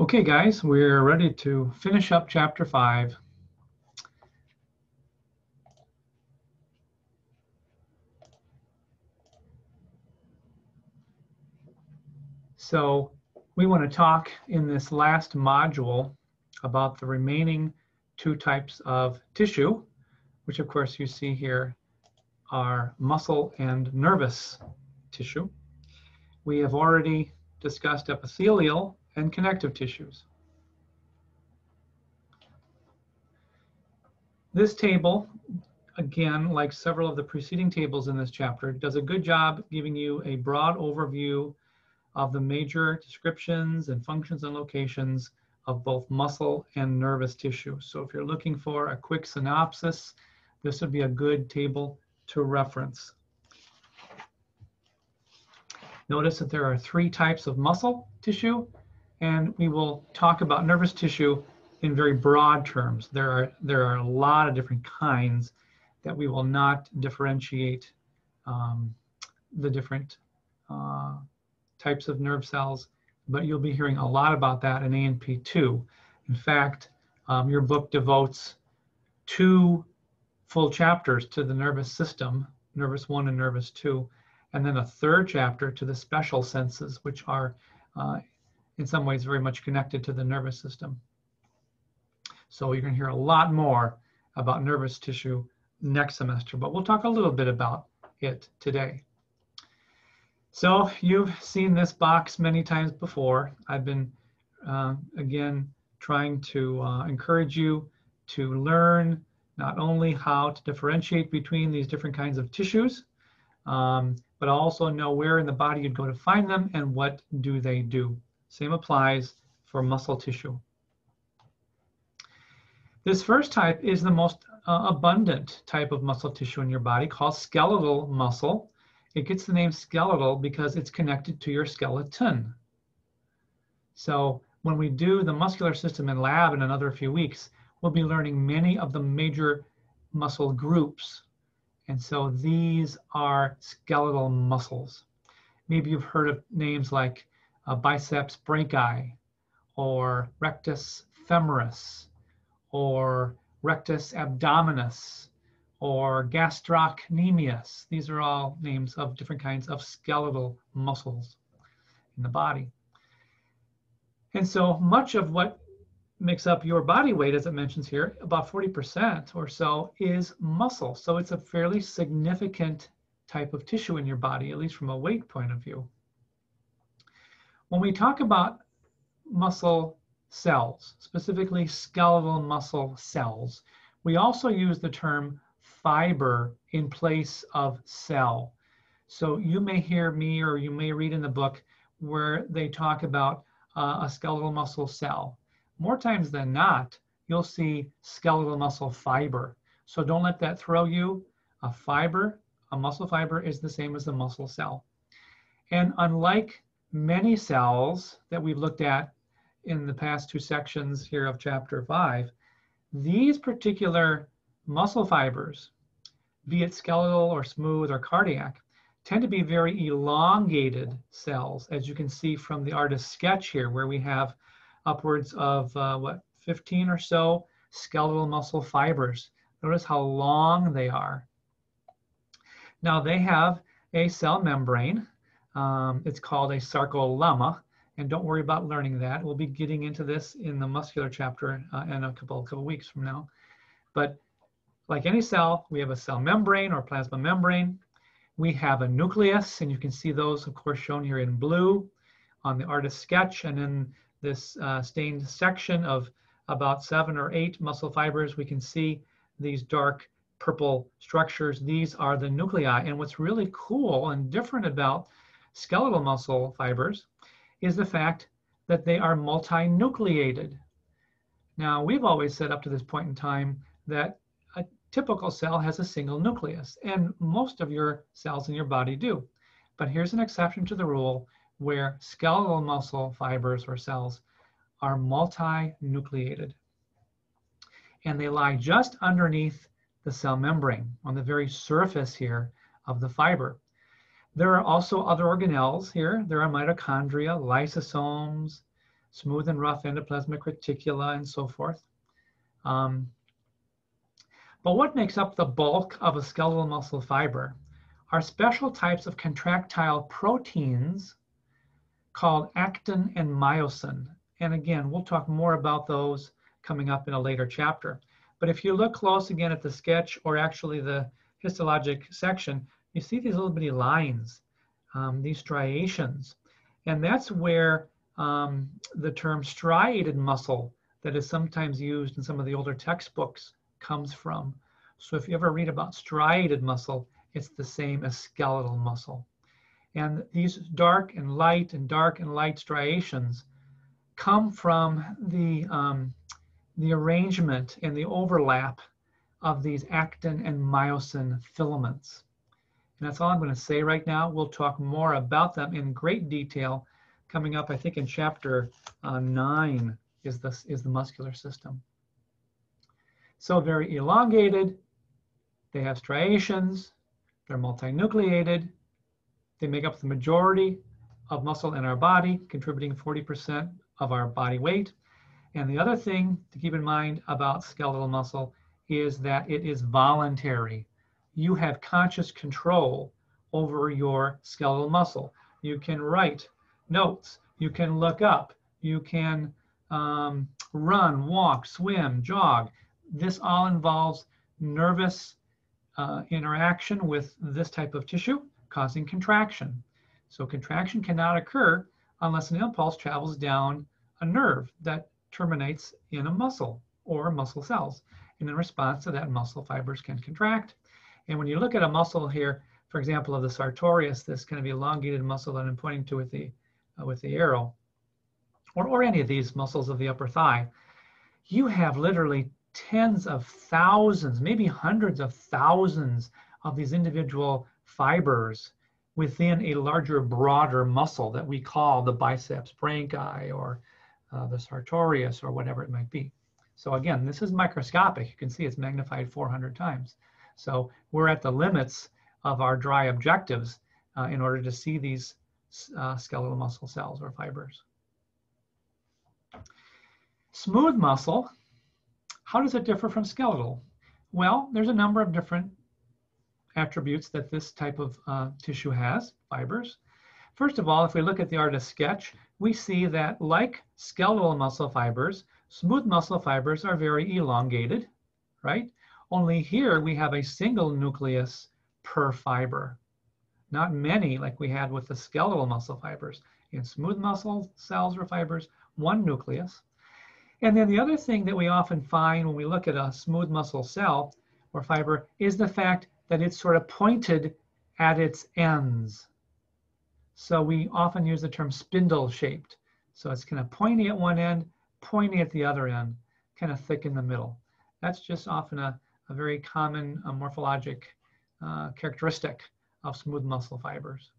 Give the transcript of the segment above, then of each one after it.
Okay, guys, we're ready to finish up chapter five. So we want to talk in this last module about the remaining two types of tissue, which of course you see here are muscle and nervous tissue. We have already discussed epithelial and connective tissues. This table, again, like several of the preceding tables in this chapter, does a good job giving you a broad overview of the major descriptions and functions and locations of both muscle and nervous tissue. So if you're looking for a quick synopsis, this would be a good table to reference. Notice that there are three types of muscle tissue, and we will talk about nervous tissue in very broad terms. There are, there are a lot of different kinds that we will not differentiate um, the different uh, types of nerve cells, but you'll be hearing a lot about that in A&P2. In fact, um, your book devotes two full chapters to the nervous system, nervous one and nervous two, and then a third chapter to the special senses, which are uh, in some ways very much connected to the nervous system. So you're going to hear a lot more about nervous tissue next semester, but we'll talk a little bit about it today. So you've seen this box many times before. I've been, uh, again, trying to uh, encourage you to learn not only how to differentiate between these different kinds of tissues, um, but also know where in the body you'd go to find them and what do they do. Same applies for muscle tissue. This first type is the most uh, abundant type of muscle tissue in your body called skeletal muscle. It gets the name skeletal because it's connected to your skeleton. So when we do the muscular system in lab in another few weeks, we'll be learning many of the major muscle groups. And so these are skeletal muscles. Maybe you've heard of names like uh, biceps brachii or rectus femoris or rectus abdominis or gastrocnemius. These are all names of different kinds of skeletal muscles in the body. And so much of what makes up your body weight, as it mentions here, about 40% or so is muscle. So it's a fairly significant type of tissue in your body, at least from a weight point of view. When we talk about muscle cells, specifically skeletal muscle cells, we also use the term fiber in place of cell. So you may hear me or you may read in the book where they talk about uh, a skeletal muscle cell. More times than not, you'll see skeletal muscle fiber. So don't let that throw you. A fiber, a muscle fiber is the same as a muscle cell. And unlike many cells that we've looked at in the past two sections here of chapter five, these particular muscle fibers, be it skeletal or smooth or cardiac, tend to be very elongated cells, as you can see from the artist's sketch here, where we have upwards of uh, what 15 or so skeletal muscle fibers. Notice how long they are. Now they have a cell membrane. Um, it's called a sarcolemma, and don't worry about learning that. We'll be getting into this in the muscular chapter uh, in a couple couple weeks from now. But like any cell, we have a cell membrane or plasma membrane. We have a nucleus, and you can see those, of course, shown here in blue on the artist sketch. And in this uh, stained section of about seven or eight muscle fibers, we can see these dark purple structures. These are the nuclei. And what's really cool and different about skeletal muscle fibers is the fact that they are multinucleated. Now, we've always said up to this point in time that a typical cell has a single nucleus, and most of your cells in your body do. But here's an exception to the rule where skeletal muscle fibers or cells are multinucleated. And they lie just underneath the cell membrane on the very surface here of the fiber. There are also other organelles here. There are mitochondria, lysosomes, smooth and rough endoplasmic reticula and so forth. Um, but what makes up the bulk of a skeletal muscle fiber are special types of contractile proteins called actin and myosin. And again, we'll talk more about those coming up in a later chapter. But if you look close again at the sketch or actually the histologic section, you see these little bitty lines, um, these striations. And that's where um, the term striated muscle that is sometimes used in some of the older textbooks comes from. So if you ever read about striated muscle, it's the same as skeletal muscle. And these dark and light and dark and light striations come from the, um, the arrangement and the overlap of these actin and myosin filaments. And that's all I'm going to say right now. We'll talk more about them in great detail coming up, I think, in chapter uh, nine is, this, is the muscular system. So very elongated, they have striations, they're multinucleated, they make up the majority of muscle in our body, contributing 40% of our body weight. And the other thing to keep in mind about skeletal muscle is that it is voluntary. You have conscious control over your skeletal muscle. You can write notes, you can look up, you can um, run, walk, swim, jog. This all involves nervous uh, interaction with this type of tissue causing contraction. So contraction cannot occur unless an impulse travels down a nerve that terminates in a muscle or muscle cells. And in response to that, muscle fibers can contract. And when you look at a muscle here, for example, of the sartorius, this kind of elongated muscle that I'm pointing to with the, uh, with the arrow, or, or any of these muscles of the upper thigh, you have literally tens of thousands, maybe hundreds of thousands of these individual fibers within a larger, broader muscle that we call the biceps brachii or uh, the sartorius or whatever it might be. So again, this is microscopic. You can see it's magnified 400 times. So we're at the limits of our dry objectives uh, in order to see these uh, skeletal muscle cells or fibers. Smooth muscle, how does it differ from skeletal? Well, there's a number of different attributes that this type of uh, tissue has, fibers. First of all, if we look at the artist's sketch, we see that like skeletal muscle fibers, smooth muscle fibers are very elongated, right? Only here we have a single nucleus per fiber, not many like we had with the skeletal muscle fibers. In smooth muscle cells or fibers, one nucleus. And then the other thing that we often find when we look at a smooth muscle cell or fiber is the fact that it's sort of pointed at its ends. So we often use the term spindle shaped. So it's kind of pointy at one end, pointy at the other end, kind of thick in the middle. That's just often a, a very common uh, morphologic uh, characteristic of smooth muscle fibers.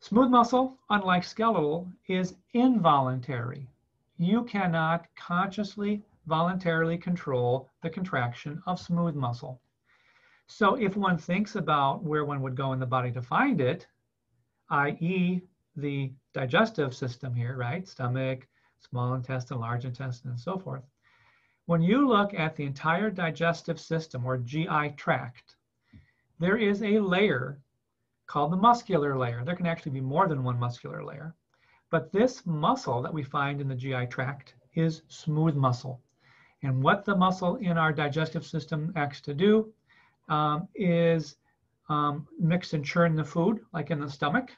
Smooth muscle, unlike skeletal, is involuntary. You cannot consciously voluntarily control the contraction of smooth muscle. So if one thinks about where one would go in the body to find it, i.e. the digestive system here, right? Stomach, small intestine, large intestine, and so forth. When you look at the entire digestive system or GI tract, there is a layer called the muscular layer. There can actually be more than one muscular layer. But this muscle that we find in the GI tract is smooth muscle. And what the muscle in our digestive system acts to do um, is um, mix and churn the food, like in the stomach.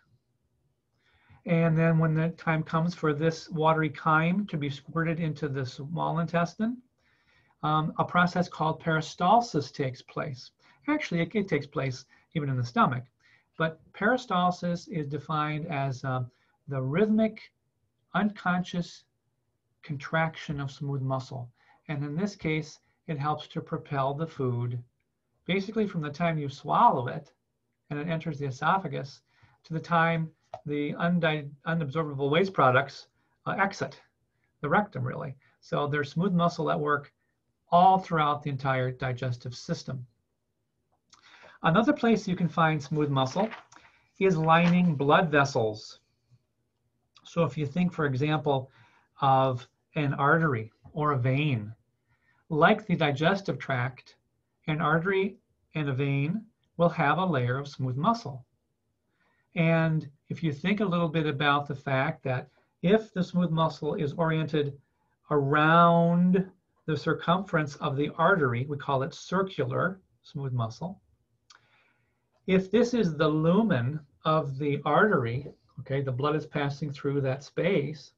And then when the time comes for this watery chyme to be squirted into the small intestine, um, a process called peristalsis takes place. Actually, it, it, takes place even in the stomach. But peristalsis is defined as uh, the rhythmic, unconscious contraction of smooth muscle. And in this case, it helps to propel the food basically from the time you swallow it and it enters the esophagus to the time the unabsorbable waste products uh, exit the rectum, really. So there's smooth muscle at work all throughout the entire digestive system. Another place you can find smooth muscle is lining blood vessels. So if you think, for example, of an artery or a vein, like the digestive tract, an artery and a vein will have a layer of smooth muscle. And if you think a little bit about the fact that if the smooth muscle is oriented around the circumference of the artery, we call it circular smooth muscle. If this is the lumen of the artery, okay, the blood is passing through that space,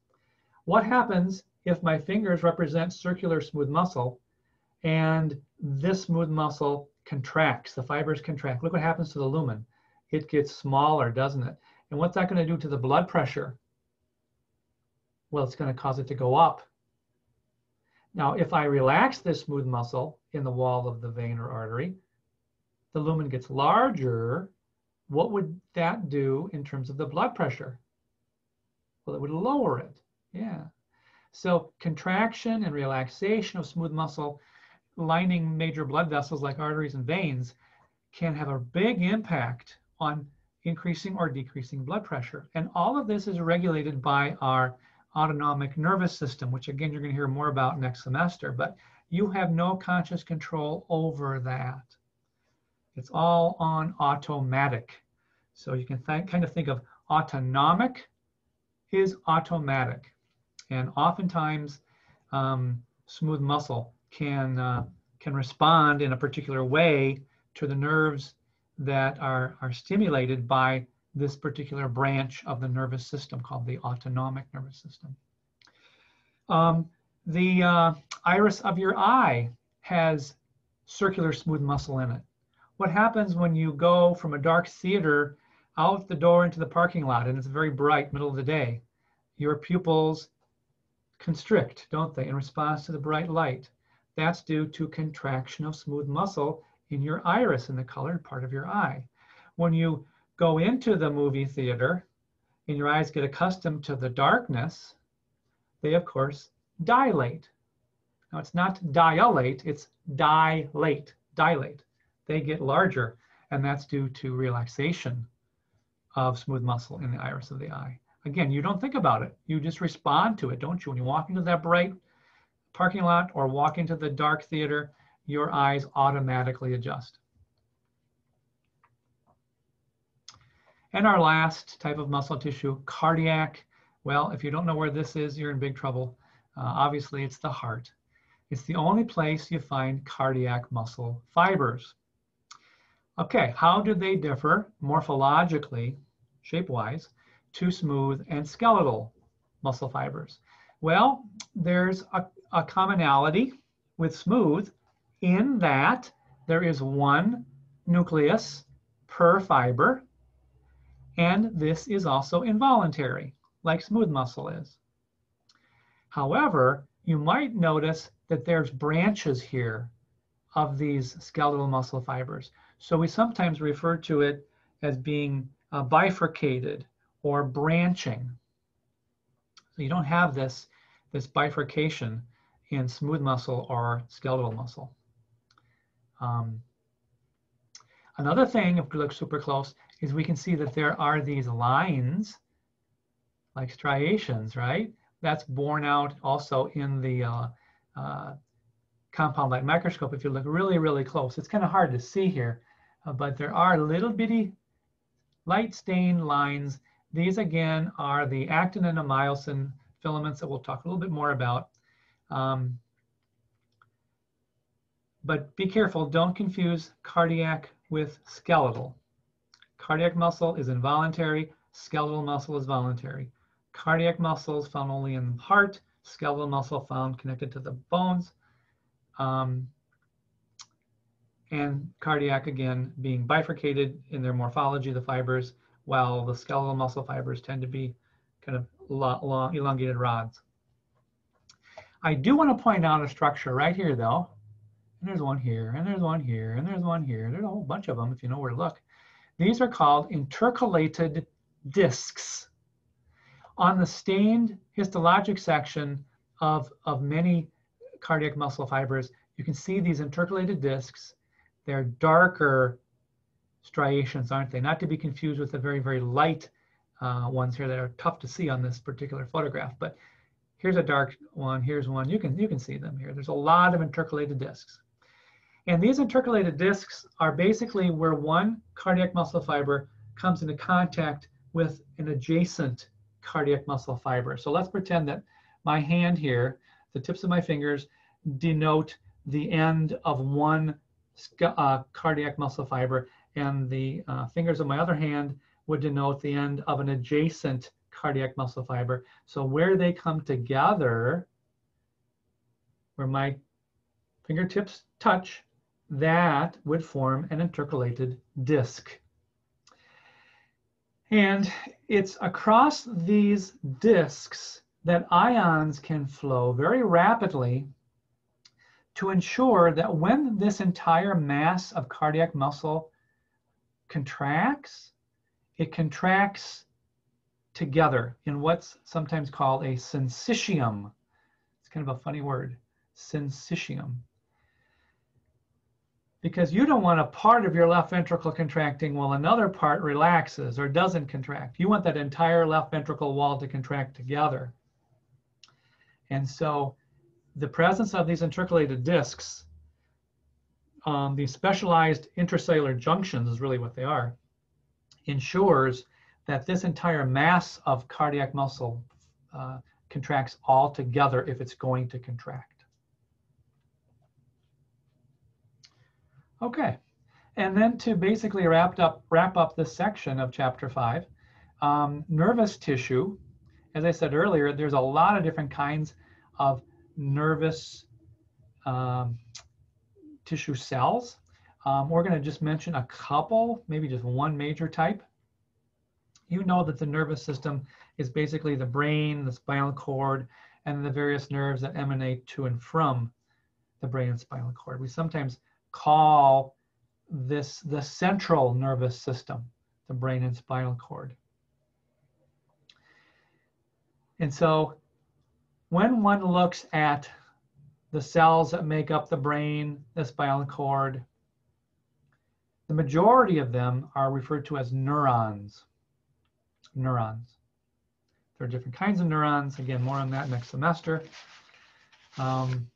what happens if my fingers represent circular smooth muscle and this smooth muscle contracts, the fibers contract? Look what happens to the lumen. It gets smaller, doesn't it? And what's that going to do to the blood pressure? Well, it's going to cause it to go up. Now, if I relax this smooth muscle in the wall of the vein or artery, the lumen gets larger. What would that do in terms of the blood pressure? Well, it would lower it. Yeah. So contraction and relaxation of smooth muscle lining major blood vessels like arteries and veins can have a big impact on increasing or decreasing blood pressure. And all of this is regulated by our autonomic nervous system, which again, you're going to hear more about next semester, but you have no conscious control over that. It's all on automatic. So you can kind of think of autonomic is automatic. And oftentimes, um, smooth muscle can, uh, can respond in a particular way to the nerves that are, are stimulated by this particular branch of the nervous system called the autonomic nervous system. Um, the uh, iris of your eye has circular smooth muscle in it. What happens when you go from a dark theater out the door into the parking lot and it's very bright middle of the day? Your pupils constrict, don't they, in response to the bright light? That's due to contraction of smooth muscle in your iris in the colored part of your eye. When you go into the movie theater and your eyes get accustomed to the darkness, they of course dilate. Now it's not dilate, it's dilate, dilate. They get larger and that's due to relaxation of smooth muscle in the iris of the eye. Again, you don't think about it. You just respond to it, don't you? When you walk into that bright parking lot or walk into the dark theater, your eyes automatically adjust. And our last type of muscle tissue, cardiac. Well, if you don't know where this is, you're in big trouble. Uh, obviously, it's the heart. It's the only place you find cardiac muscle fibers. Okay, how do they differ morphologically, shape-wise, to smooth and skeletal muscle fibers? Well, there's a, a commonality with smooth in that there is one nucleus per fiber, and this is also involuntary, like smooth muscle is. However, you might notice that there's branches here of these skeletal muscle fibers. So we sometimes refer to it as being uh, bifurcated or branching. So you don't have this, this bifurcation in smooth muscle or skeletal muscle. Um, another thing, if we look super close, is we can see that there are these lines, like striations, right? That's borne out also in the uh, uh, compound light microscope if you look really, really close. It's kind of hard to see here, uh, but there are little bitty light stain lines. These again are the actin and the myosin filaments that we'll talk a little bit more about. Um, but be careful, don't confuse cardiac with skeletal. Cardiac muscle is involuntary, skeletal muscle is voluntary. Cardiac muscle is found only in the heart, skeletal muscle found connected to the bones. Um, and cardiac, again, being bifurcated in their morphology, the fibers, while the skeletal muscle fibers tend to be kind of long, elongated rods. I do want to point out a structure right here, though, and there's one here, and there's one here, and there's one here. There's a whole bunch of them if you know where to look. These are called intercalated discs. On the stained histologic section of, of many cardiac muscle fibers, you can see these intercalated discs. They're darker striations, aren't they? Not to be confused with the very, very light uh, ones here that are tough to see on this particular photograph, but here's a dark one, here's one, you can, you can see them here. There's a lot of intercalated discs. And these intercalated discs are basically where one cardiac muscle fiber comes into contact with an adjacent cardiac muscle fiber. So let's pretend that my hand here, the tips of my fingers, denote the end of one uh, cardiac muscle fiber, and the uh, fingers of my other hand would denote the end of an adjacent cardiac muscle fiber. So where they come together, where my fingertips touch, that would form an intercalated disc. And it's across these discs that ions can flow very rapidly to ensure that when this entire mass of cardiac muscle contracts, it contracts together in what's sometimes called a syncytium. It's kind of a funny word, syncytium. Because you don't want a part of your left ventricle contracting while another part relaxes or doesn't contract. You want that entire left ventricle wall to contract together. And so the presence of these intercalated discs, um, these specialized intracellular junctions is really what they are, ensures that this entire mass of cardiac muscle uh, contracts all together if it's going to contract. Okay, and then to basically wrap up, wrap up this section of chapter five, um, nervous tissue, as I said earlier, there's a lot of different kinds of nervous um, tissue cells. Um, we're going to just mention a couple, maybe just one major type. You know that the nervous system is basically the brain, the spinal cord, and the various nerves that emanate to and from the brain and spinal cord. We sometimes call this the central nervous system, the brain and spinal cord. And so when one looks at the cells that make up the brain, the spinal cord, the majority of them are referred to as neurons. Neurons. There are different kinds of neurons. Again, more on that next semester. Um,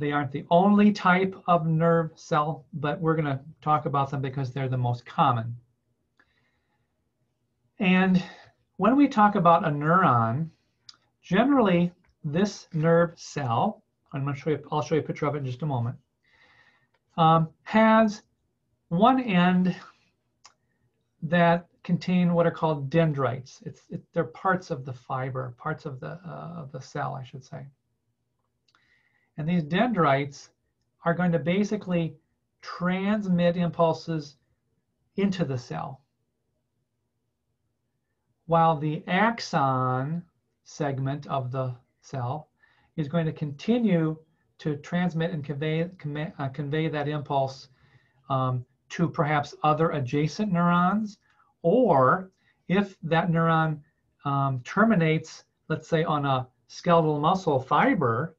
they aren't the only type of nerve cell, but we're going to talk about them because they're the most common. And when we talk about a neuron, Generally, this nerve cell, I'm going to show you, I'll show you a picture of it in just a moment, um, has one end that contain what are called dendrites. It's, it, they're parts of the fiber, parts of the, uh, of the cell, I should say. And these dendrites are going to basically transmit impulses into the cell. While the axon segment of the cell is going to continue to transmit and convey, convey, uh, convey that impulse um, to perhaps other adjacent neurons, or if that neuron um, terminates, let's say, on a skeletal muscle fiber,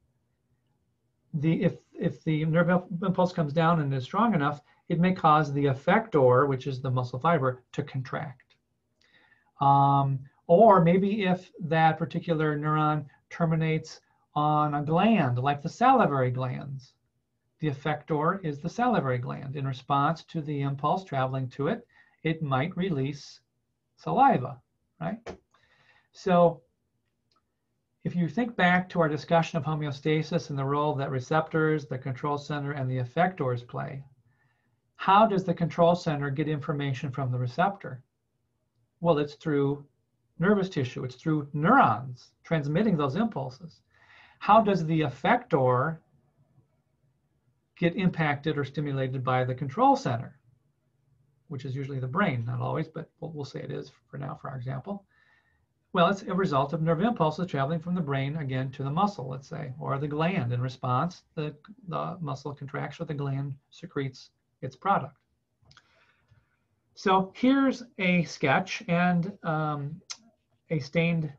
the if if the nerve impulse comes down and is strong enough, it may cause the effector, which is the muscle fiber, to contract. Um, or maybe if that particular neuron terminates on a gland, like the salivary glands, the effector is the salivary gland. In response to the impulse traveling to it, it might release saliva, right? So if you think back to our discussion of homeostasis and the role that receptors, the control center, and the effectors play, how does the control center get information from the receptor? Well, it's through nervous tissue. It's through neurons transmitting those impulses. How does the effector get impacted or stimulated by the control center, which is usually the brain, not always, but we'll, say it is for now, for our example. Well, it's a result of nerve impulses traveling from the brain again to the muscle, let's say, or the gland. In response, the, the muscle contracts or the gland secretes its product. So here's a sketch, and um, a stained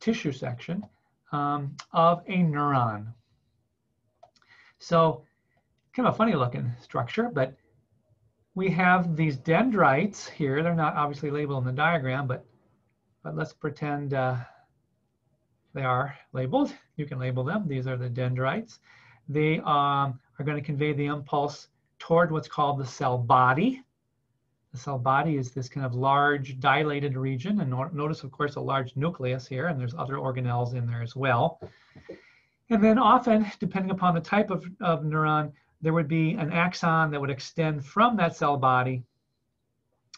tissue section um, of a neuron. So kind of a funny looking structure, but we have these dendrites here. They're not obviously labeled in the diagram, but, but let's pretend uh, they are labeled. You can label them. These are the dendrites. They um, are going to convey the impulse toward what's called the cell body. The cell body is this kind of large dilated region. And notice, of course, a large nucleus here, and there's other organelles in there as well. And then often, depending upon the type of, of neuron, there would be an axon that would extend from that cell body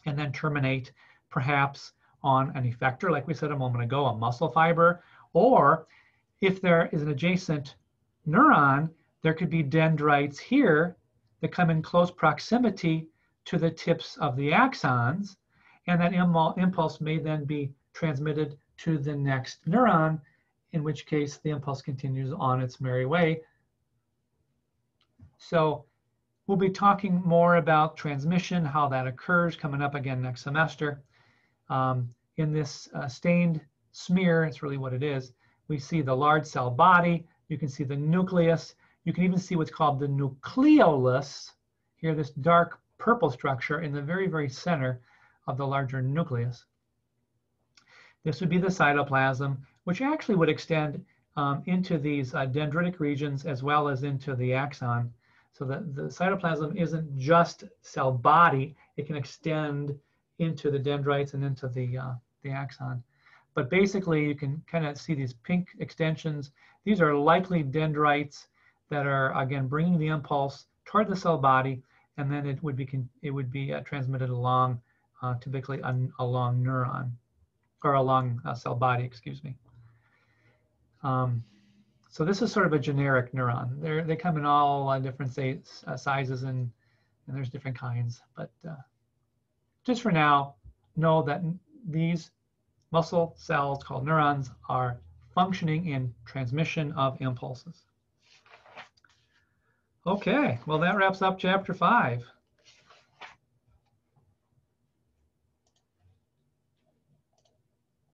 and then terminate perhaps on an effector, like we said a moment ago, a muscle fiber, or if there is an adjacent neuron, there could be dendrites here that come in close proximity to the tips of the axons, and that impulse may then be transmitted to the next neuron, in which case the impulse continues on its merry way. So we'll be talking more about transmission, how that occurs coming up again next semester. Um, in this uh, stained smear, it's really what it is, we see the large cell body, you can see the nucleus, you can even see what's called the nucleolus, here this dark purple structure in the very, very center of the larger nucleus. This would be the cytoplasm, which actually would extend um, into these uh, dendritic regions as well as into the axon. So that the cytoplasm isn't just cell body, it can extend into the dendrites and into the, uh, the axon. But basically, you can kind of see these pink extensions. These are likely dendrites that are, again, bringing the impulse toward the cell body, and then it would be, it would be uh, transmitted along, uh, typically un, along neuron, or along uh, cell body, excuse me. Um, so this is sort of a generic neuron. They're, they come in all uh, different uh, sizes and, and there's different kinds. But just for now, know that these muscle cells called neurons are functioning in transmission of impulses. Okay, well that wraps up chapter five.